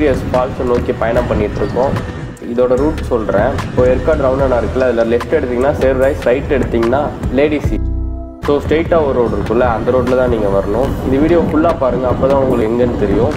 டிடிவிஎஸ் ஃபால்ஸை நோக்கி பயணம் பண்ணிட்டு இருக்கோம் இதோட ரூட் சொல்கிறேன் இப்போ ஏற்காடு ரவுண்டானா இருக்குல்ல அதில் லெஃப்ட் எடுத்தீங்கன்னா சேர் ரைஸ் ரைட் எடுத்தீங்கன்னா லேடிஸி ஸோ ஸ்ட்ரெயிட்டாக ஒரு ரோடு இருக்குல்ல அந்த ரோட்டில் தான் நீங்கள் வரணும். இந்த வீடியோ ஃபுல்லாக பாருங்கள் அப்போ தான் உங்களுக்கு எங்கேன்னு தெரியும்.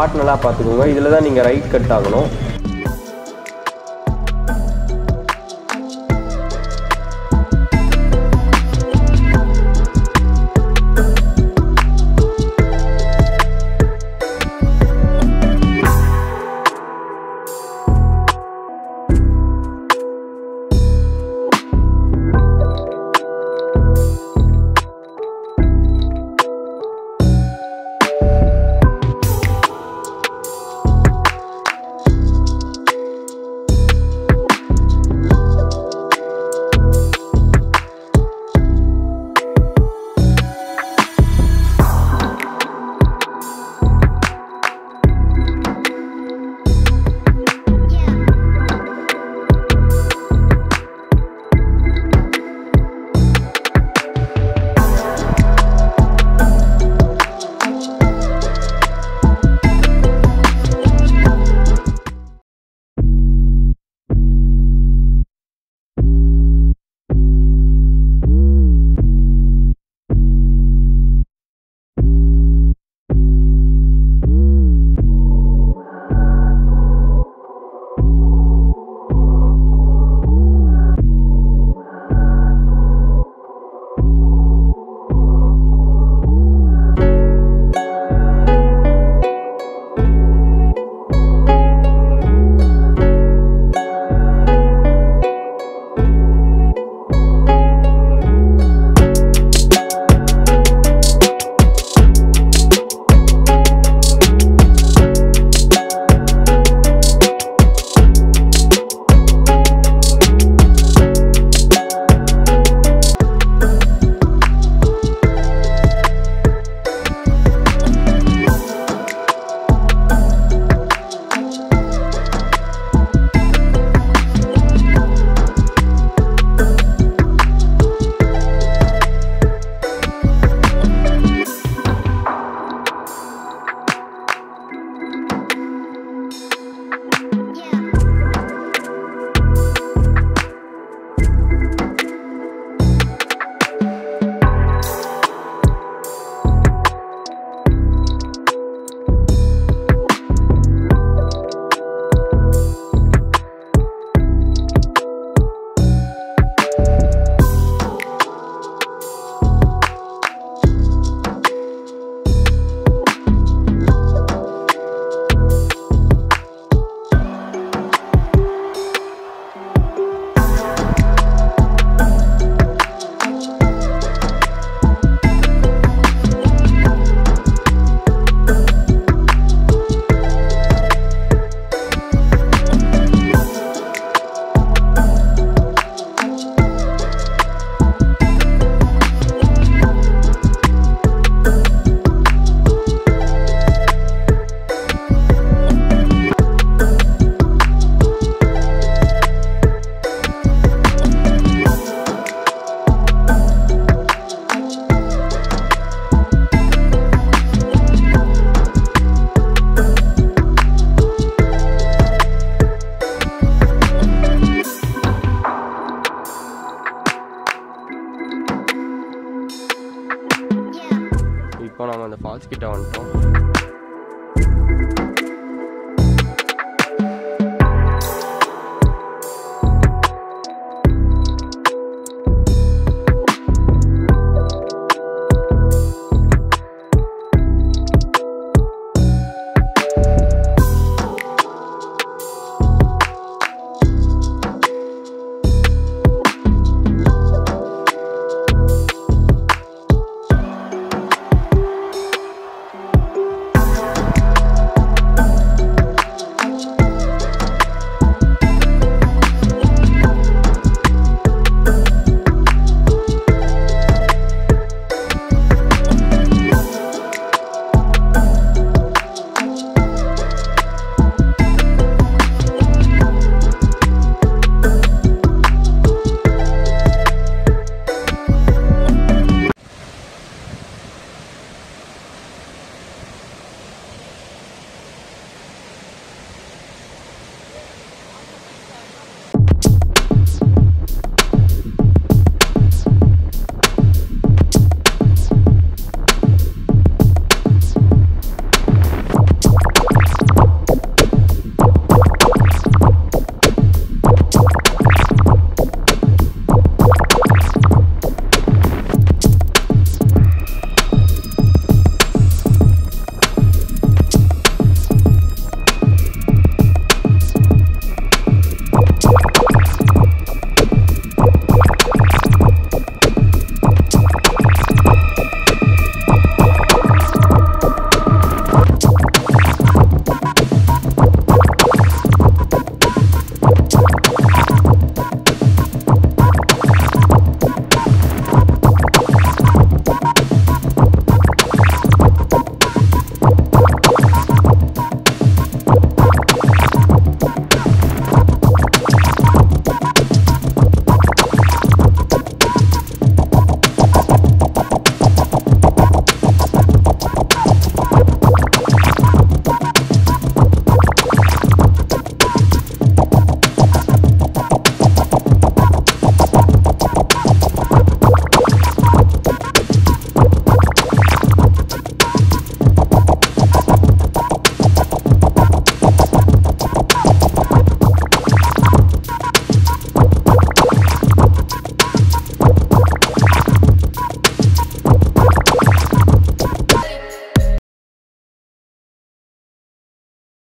ஸ்பாட் நல்லா பார்த்துக்கோங்க. இதில் தான் நீங்கள் ரைட் கட் ஆகணும்.